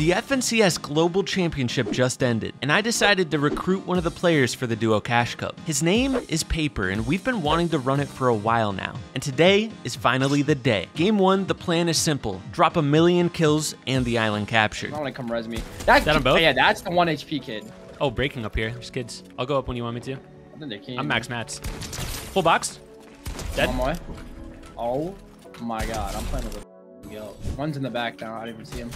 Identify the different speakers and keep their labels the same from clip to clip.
Speaker 1: The FNCS Global Championship just ended, and I decided to recruit one of the players for the Duo Cash Cup. His name is Paper, and we've been wanting to run it for a while now. And today is finally the day. Game one, the plan is simple drop a million kills and the island capture.
Speaker 2: I want to come res me. That,
Speaker 1: that on both?
Speaker 2: Yeah, that's the one HP kid.
Speaker 1: Oh, breaking up here. There's kids. I'll go up when you want me to.
Speaker 2: I think they can.
Speaker 1: I'm max mats. Full box. Dead.
Speaker 2: One more. Oh my god, I'm playing with a yo. One's in the back now. I didn't even see him.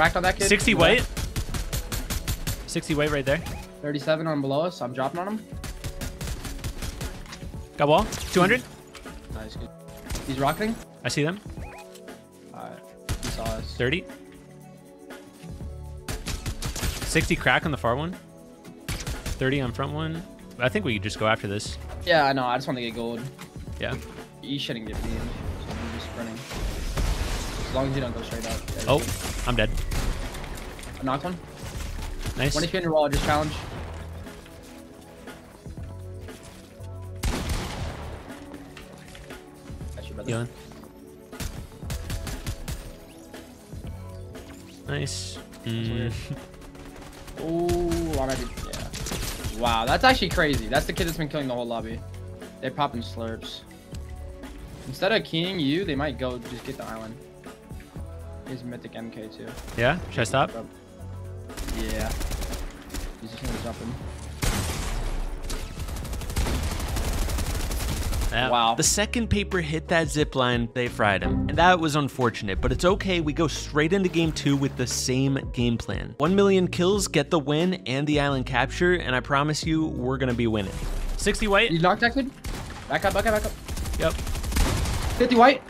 Speaker 2: Cracked on that kid.
Speaker 1: 60 white. 60 white right there.
Speaker 2: 37 on below us. I'm dropping on him.
Speaker 1: Got wall. 200.
Speaker 2: Nice. Good. He's rocketing.
Speaker 1: I see them.
Speaker 2: Alright. He saw us.
Speaker 1: 30. 60 crack on the far one. 30 on front one. I think we could just go after this.
Speaker 2: Yeah, I know. I just want to get gold.
Speaker 1: Yeah.
Speaker 2: He shouldn't get beamed. So I'm just sprinting. As long as you don't go straight up.
Speaker 1: Oh,
Speaker 2: good.
Speaker 1: I'm dead.
Speaker 2: I knocked one.
Speaker 1: Nice.
Speaker 2: One HP in your wall. Just challenge. That's your brother.
Speaker 1: Healing. Nice. Mm.
Speaker 2: Oh. Yeah. Wow, that's actually crazy. That's the kid that's been killing the whole lobby. They're popping slurps. Instead of keying you, they might go just get the island. He's mythic MK too.
Speaker 1: Yeah? Should I stop?
Speaker 2: Yeah. He's just gonna jump in.
Speaker 1: Yeah.
Speaker 2: Wow.
Speaker 1: The second paper hit that zip line, they fried him. And that was unfortunate, but it's okay. We go straight into game two with the same game plan. 1 million kills, get the win and the island capture, and I promise you, we're gonna be winning. 60 white.
Speaker 2: You knocked that kid? Back up, back up, back up.
Speaker 1: Yep.
Speaker 2: 50 white.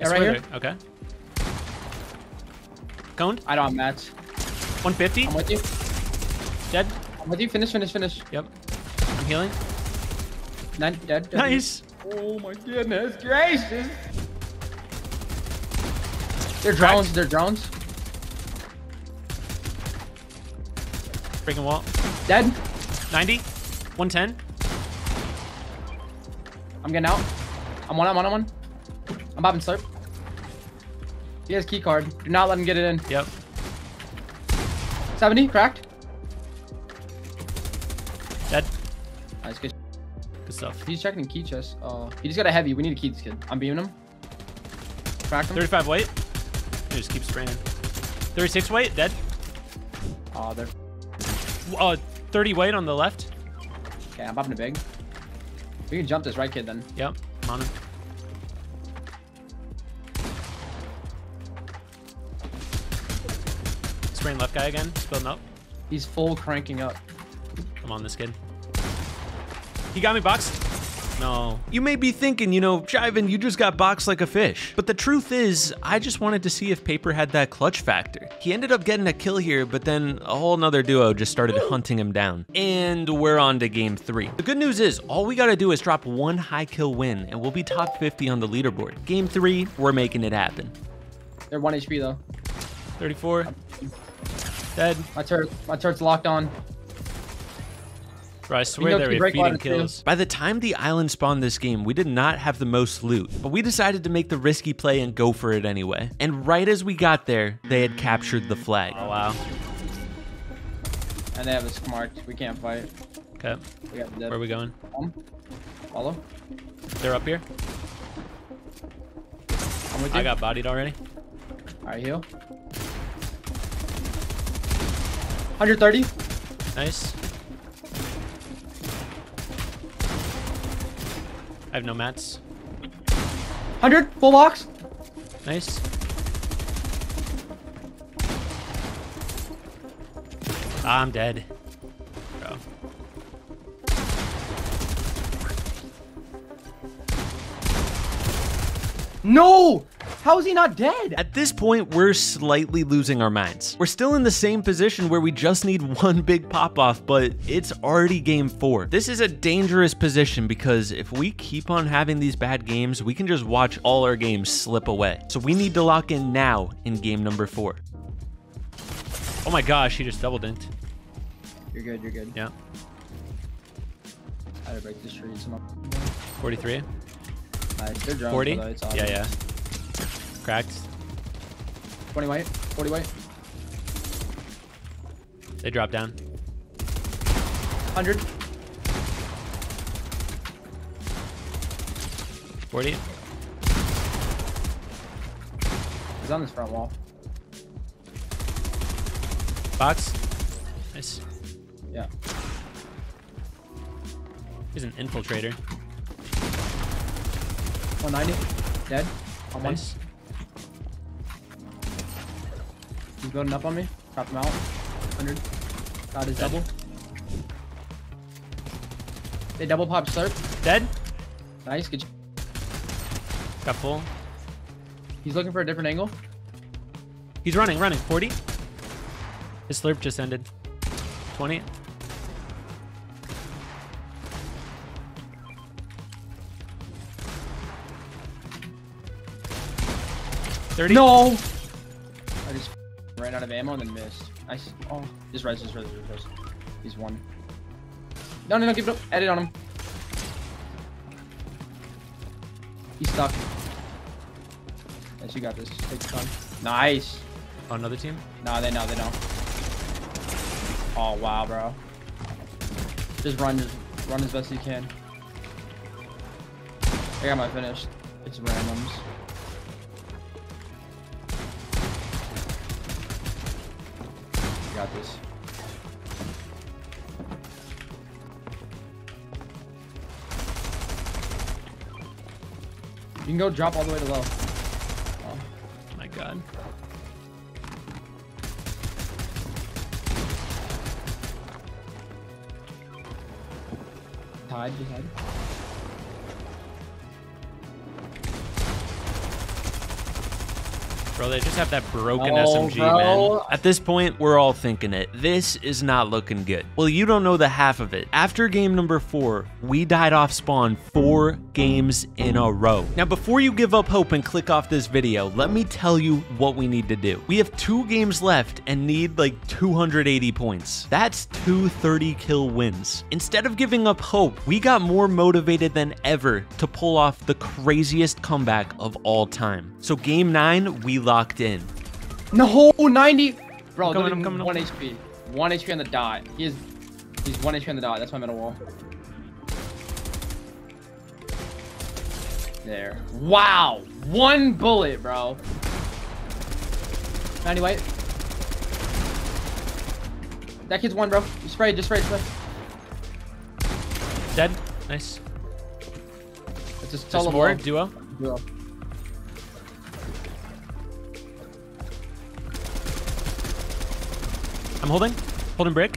Speaker 2: Yeah, right here.
Speaker 1: Okay. Coned.
Speaker 2: I don't have mats.
Speaker 1: 150.
Speaker 2: I'm with you.
Speaker 1: Dead.
Speaker 2: I'm with you. Finish, finish, finish.
Speaker 1: Yep. I'm healing.
Speaker 2: Nine, dead, dead.
Speaker 1: Nice.
Speaker 2: Oh my goodness gracious. They're drones, they're drones.
Speaker 1: Breaking wall.
Speaker 2: Dead.
Speaker 1: 90. 110.
Speaker 2: I'm getting out. I'm one, I'm one, I'm one. I'm popping slurp. He has key card. Do not let him get it in.
Speaker 1: Yep.
Speaker 2: 70, cracked.
Speaker 1: Dead.
Speaker 2: Nice, good.
Speaker 1: Good stuff.
Speaker 2: He's checking key chest. Oh, he just got a heavy. We need to key this kid. I'm beaming him. Cracked him.
Speaker 1: 35 weight. He just keeps spraying. 36 weight, Dead.
Speaker 2: Oh, they're.
Speaker 1: Uh, 30 white on the left.
Speaker 2: Okay, I'm popping a big. We can jump this right kid then.
Speaker 1: Yep. I'm on him. Spraying left guy again. Spilling up.
Speaker 2: He's full cranking up.
Speaker 1: I'm on this kid. He got me boxed. No. You may be thinking, you know, Jivan, you just got boxed like a fish. But the truth is, I just wanted to see if Paper had that clutch factor. He ended up getting a kill here, but then a whole nother duo just started hunting him down. And we're on to game three. The good news is, all we gotta do is drop one high kill win, and we'll be top 50 on the leaderboard. Game three, we're making it happen.
Speaker 2: They're 1 HP though.
Speaker 1: 34. Dead.
Speaker 2: My turret, my turret's locked on.
Speaker 1: Bro, I swear they
Speaker 2: keep
Speaker 1: were
Speaker 2: break water
Speaker 1: feeding
Speaker 2: too.
Speaker 1: kills. By the time the island spawned this game, we did not have the most loot, but we decided to make the risky play and go for it anyway. And right as we got there, they had captured the flag. Oh, wow.
Speaker 2: And they have a smart. We can't fight.
Speaker 1: Okay,
Speaker 2: We got dead.
Speaker 1: where are we going?
Speaker 2: Um, follow.
Speaker 1: They're up here.
Speaker 2: I'm with you.
Speaker 1: I got bodied already.
Speaker 2: Alright, heal. 130.
Speaker 1: Nice. I have no mats.
Speaker 2: 100. Full box.
Speaker 1: Nice. Ah, I'm dead. Bro.
Speaker 2: No! How is he not dead?
Speaker 1: At this point, we're slightly losing our minds. We're still in the same position where we just need one big pop off, but it's already game four. This is a dangerous position because if we keep on having these bad games, we can just watch all our games slip away. So we need to lock in now in game number four. Oh my gosh, he just double dinked.
Speaker 2: You're good, you're good.
Speaker 1: Yeah,
Speaker 2: I had to break this tree. Some
Speaker 1: 43,
Speaker 2: nice. They're drones,
Speaker 1: 40.
Speaker 2: by it's
Speaker 1: Yeah, yeah. Cracked.
Speaker 2: 20 white. 40 white.
Speaker 1: They drop down.
Speaker 2: 100.
Speaker 1: 40.
Speaker 2: He's on this front wall.
Speaker 1: Box. Nice.
Speaker 2: Yeah.
Speaker 1: He's an infiltrator.
Speaker 2: 190. Dead. On one.
Speaker 1: Nice.
Speaker 2: He's building up on me. Drop him out. 100. Got his
Speaker 1: Dead.
Speaker 2: double. They double pop slurp.
Speaker 1: Dead.
Speaker 2: Nice. Good.
Speaker 1: Got full.
Speaker 2: He's looking for a different angle.
Speaker 1: He's running, running. 40. His slurp just ended. 20. Thirty.
Speaker 2: No! I just ran out of ammo and then missed. I s- oh, just res, just res, just res. He's one. No, no, no, give it up. Edit on him. He's stuck. Yes, you got this. Take your time. Nice.
Speaker 1: Oh, another team.
Speaker 2: Nah, they know, they know. Oh, wow, bro. Just run, just run as best you can. I got my finish. It's randoms. This. You can go drop all the way to low. Oh.
Speaker 1: My God.
Speaker 2: Tied, behind.
Speaker 1: Bro, they just have that broken
Speaker 2: Oh,
Speaker 1: SMG,
Speaker 2: bro.
Speaker 1: man. At this point, we're all thinking it. This is not looking good. Well, you don't know the half of it. After game number four, we died off spawn four games in a row. Now, before you give up hope and click off this video, let me tell you what we need to do. We have two games left and need like 280 points. That's two 30 kill wins. Instead of giving up hope, we got more motivated than ever to pull off the craziest comeback of all time. So game nine, we locked in.
Speaker 2: No, 90. Bro,
Speaker 1: I'm coming,
Speaker 2: literally
Speaker 1: I'm coming,
Speaker 2: one
Speaker 1: coming.
Speaker 2: HP. One HP on the dot. He is. He's one HP on the dot. That's my middle wall. There. Wow. One bullet, bro. 90 white. That kid's one, bro. Just spray, just spray, spray.
Speaker 1: Dead. Nice.
Speaker 2: It's a
Speaker 1: Just
Speaker 2: solo
Speaker 1: more. Duo.
Speaker 2: Duo.
Speaker 1: I'm holding. Holding brick.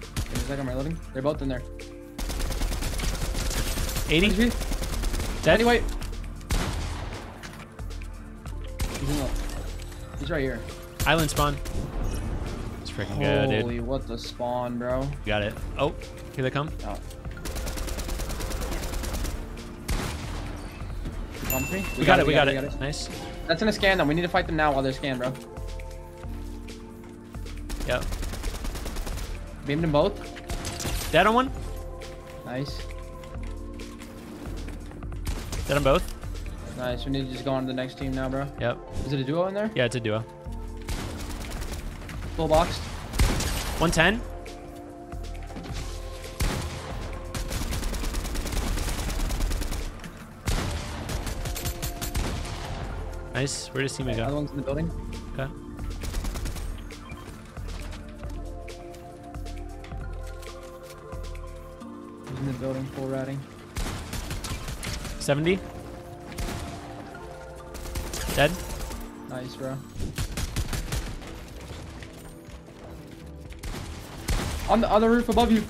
Speaker 2: Give me a second, I'm reloading. They're both in there.
Speaker 1: 80.
Speaker 2: 90
Speaker 1: Dead.
Speaker 2: white. He's in the. He's right here.
Speaker 1: Island spawn. It's freaking good, dude.
Speaker 2: Holy, what the spawn, bro.
Speaker 1: Got it. Oh, here they come.
Speaker 2: Oh. You me?
Speaker 1: We, got, it. We got, it. Nice.
Speaker 2: That's in a scan, though. We need to fight them now while they're scanned, bro.
Speaker 1: Yep.
Speaker 2: Beamed them both.
Speaker 1: Dead on one.
Speaker 2: Nice.
Speaker 1: Dead on both.
Speaker 2: Nice. We need to just go on to the next team now, bro.
Speaker 1: Yep.
Speaker 2: Is it a duo in there?
Speaker 1: Yeah, it's a duo.
Speaker 2: Full box.
Speaker 1: 110. Nice. Where does teammate
Speaker 2: Other
Speaker 1: go?
Speaker 2: Other one's in the building.
Speaker 1: Okay.
Speaker 2: The building, full ratting.
Speaker 1: 70. Dead.
Speaker 2: Nice, bro. On the other roof above you.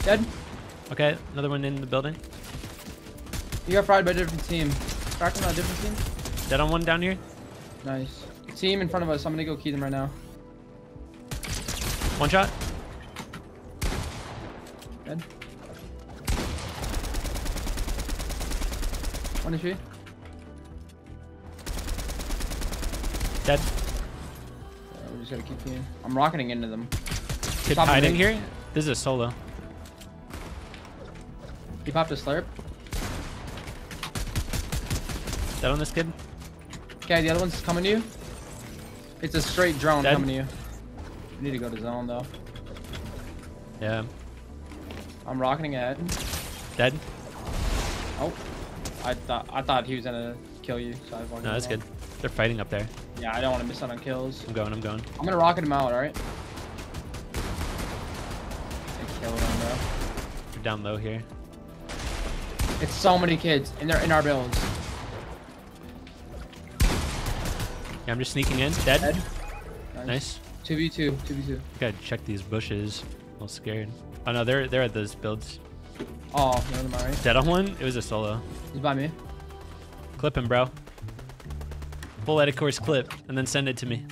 Speaker 2: Dead.
Speaker 1: Okay, another one in the building.
Speaker 2: You got fried by a different team. Cracked on a different team.
Speaker 1: Dead on one down here.
Speaker 2: Nice. Team in front of us. I'm gonna go key them right now.
Speaker 1: One shot.
Speaker 2: Dead. One HP.
Speaker 1: Dead.
Speaker 2: Yeah, we just gotta keep keying. I'm rocketing into them.
Speaker 1: Kid hiding
Speaker 2: mid.
Speaker 1: here. This is a solo.
Speaker 2: He popped a slurp.
Speaker 1: Dead on this kid.
Speaker 2: Okay, the other one's coming to you. It's a straight drone
Speaker 1: Dead.
Speaker 2: coming to you. You need to go to zone though.
Speaker 1: Yeah.
Speaker 2: I'm rocketing ahead.
Speaker 1: Dead.
Speaker 2: Oh, I thought I thought he was gonna kill you, so I was
Speaker 1: No, that's good. They're fighting up there.
Speaker 2: Yeah, I don't want to miss out on kills.
Speaker 1: I'm going. I'm going.
Speaker 2: I'm gonna rocket him out, alright? I killed him, bro.
Speaker 1: We're down low here.
Speaker 2: It's so many kids, and they're in our builds.
Speaker 1: Yeah, I'm just sneaking in. Dead.
Speaker 2: Dead.
Speaker 1: Nice.
Speaker 2: 2v2, 2v2.
Speaker 1: Gotta check these bushes. I'm a little scared. Oh no, they're they're at those builds.
Speaker 2: Oh, no, am I right?
Speaker 1: Dead on one. It was a solo.
Speaker 2: He's by me.
Speaker 1: Clip him, bro. Pull Full edit course clip, and then send it to me.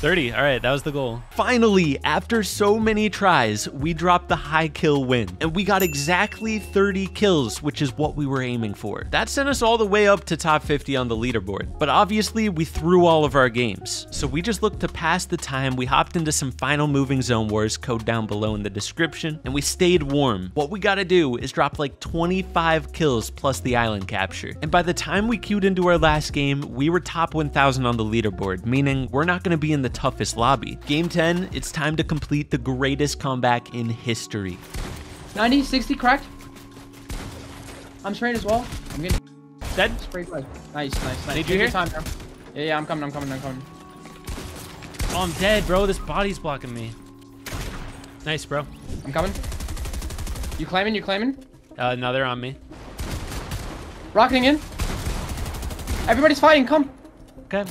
Speaker 1: 30. All right, that was the goal. Finally, after so many tries, we dropped the high kill win, and we got exactly 30 kills, which is what we were aiming for. That sent us all the way up to top 50 on the leaderboard, but obviously we threw all of our games. So we just looked to pass the time, we hopped into some final moving zone wars, code down below in the description, and we stayed warm. What we gotta do is drop like 25 kills plus the island capture. And by the time we queued into our last game, we were top 1000 on the leaderboard, meaning we're not gonna be in the toughest lobby. Game 10, it's time to complete the greatest comeback in history.
Speaker 2: 90, 60, cracked. I'm spraying as well. I'm getting
Speaker 1: Dead?
Speaker 2: sprayed. Nice, nice, nice.
Speaker 1: Need you
Speaker 2: Take
Speaker 1: here?
Speaker 2: Time, bro. Yeah, yeah, I'm coming, I'm coming, I'm coming.
Speaker 1: Oh, I'm dead, bro. This body's blocking me. Nice, bro.
Speaker 2: I'm coming. You claiming, you claiming?
Speaker 1: Uh, now they're on me.
Speaker 2: Rocketing in. Everybody's fighting, come.
Speaker 1: Okay.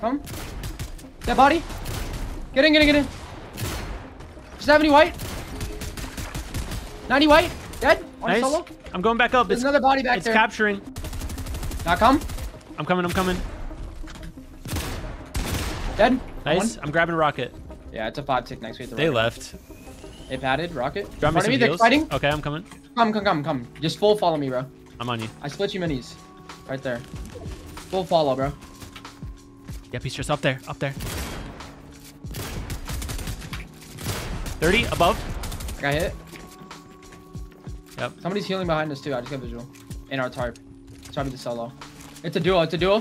Speaker 2: Come. That body. Get in, get in, get in. 70 white. 90 white. Dead. On
Speaker 1: Nice.
Speaker 2: solo.
Speaker 1: I'm going back up.
Speaker 2: There's
Speaker 1: It's,
Speaker 2: another body back
Speaker 1: it's
Speaker 2: there.
Speaker 1: capturing.
Speaker 2: now come.
Speaker 1: I'm coming, I'm coming.
Speaker 2: Dead.
Speaker 1: Nice.
Speaker 2: One.
Speaker 1: I'm grabbing a rocket.
Speaker 2: Yeah, it's a five tick next week.
Speaker 1: They left.
Speaker 2: They padded. Rocket.
Speaker 1: Drop me
Speaker 2: In front of
Speaker 1: some
Speaker 2: me,
Speaker 1: heals.
Speaker 2: fighting.
Speaker 1: Okay, I'm coming.
Speaker 2: Come, come, come, come. Just full follow me, bro.
Speaker 1: I'm on you.
Speaker 2: I split you minis. Right there. Full follow, bro.
Speaker 1: Yep, he's just up there, up there. 30 above.
Speaker 2: Got hit.
Speaker 1: Yep.
Speaker 2: Somebody's healing behind us too. I just got visual. In our tarp. Try me to solo. It's a duo. It's a duo.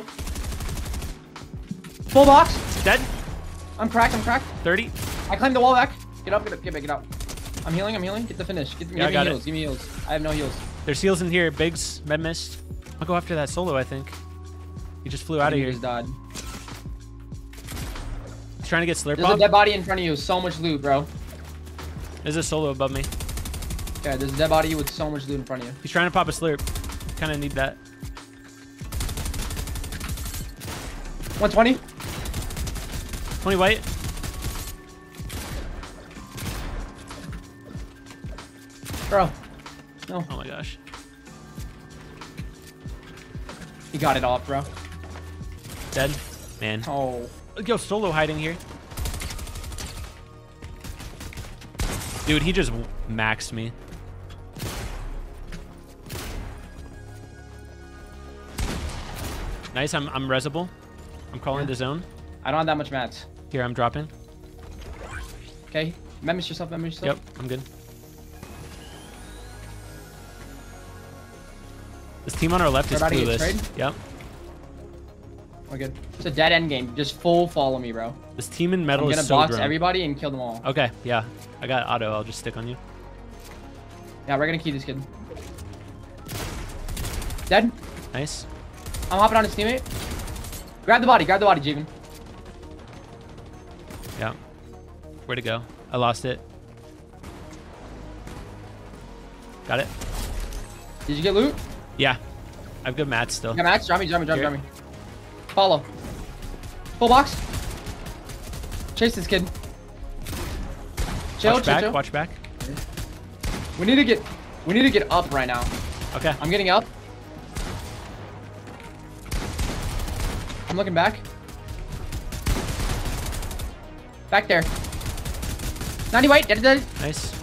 Speaker 2: Full box.
Speaker 1: Dead.
Speaker 2: I'm cracked. I'm cracked.
Speaker 1: 30.
Speaker 2: I claimed the wall back. Get up. Get up. Get back. Get up. I'm healing. I'm healing. Get the finish. Get,
Speaker 1: Yeah,
Speaker 2: give
Speaker 1: I
Speaker 2: me
Speaker 1: got it.
Speaker 2: heals. Give me heals. I have no heals.
Speaker 1: There's heals in here. Biggs, med mist. I'll go after that solo, I think. He just flew out of
Speaker 2: He
Speaker 1: here.
Speaker 2: just died.
Speaker 1: He's trying to get slurp
Speaker 2: There's a dead body in front of you. So much loot, bro.
Speaker 1: There's a solo above me.
Speaker 2: Okay, there's a dead body with so much loot in front of you.
Speaker 1: He's trying to pop a slurp. Kind of need that.
Speaker 2: 120.
Speaker 1: 20 white.
Speaker 2: Bro. No.
Speaker 1: Oh my gosh.
Speaker 2: He got it off, bro.
Speaker 1: Dead. Man.
Speaker 2: Oh.
Speaker 1: Yo, solo hiding here. Dude, he just maxed me. Nice, I'm I'm resable. I'm calling
Speaker 2: Yeah.
Speaker 1: the zone.
Speaker 2: I don't have that much mats.
Speaker 1: Here, I'm dropping.
Speaker 2: Okay. Memories yourself. Memories yourself.
Speaker 1: Yep, I'm good. This team on our left is clueless. Yep.
Speaker 2: We're good. It's a dead end game. Just full follow me, bro.
Speaker 1: This team in metal is so good.
Speaker 2: I'm gonna
Speaker 1: is so
Speaker 2: box
Speaker 1: drunk.
Speaker 2: everybody and kill them all.
Speaker 1: Okay, yeah. I got auto. I'll just stick on you.
Speaker 2: Yeah, we're gonna keep this kid. Dead.
Speaker 1: Nice.
Speaker 2: I'm hopping on his teammate. Grab the body. Grab the body, Jivan.
Speaker 1: Yeah. Where'd it go? I lost it. Got it.
Speaker 2: Did you get loot?
Speaker 1: Yeah. I have good mats still.
Speaker 2: Yeah, Max. Drop me. Drop me. Drop me. Drop me. Follow. Full box. Chase this kid. Chill,
Speaker 1: watch
Speaker 2: chill,
Speaker 1: back.
Speaker 2: chill.
Speaker 1: Watch back.
Speaker 2: We need to get. We need to get up right now.
Speaker 1: Okay.
Speaker 2: I'm getting up. I'm looking back. Back there. 90 white. Dead, dead.
Speaker 1: Nice.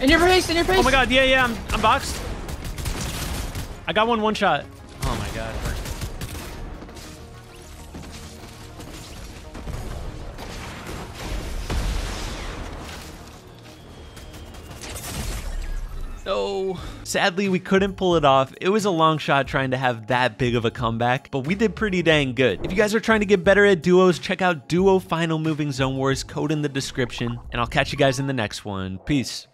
Speaker 2: In your face. In your face.
Speaker 1: Oh my god. Yeah, yeah. I'm, I'm boxed. I got one one shot. Oh my god. No. Sadly, we couldn't pull it off. It was a long shot trying to have that big of a comeback, but we did pretty dang good. If you guys are trying to get better at duos, check out Duo Final Moving Zone Wars, code in the description, and I'll catch you guys in the next one. Peace.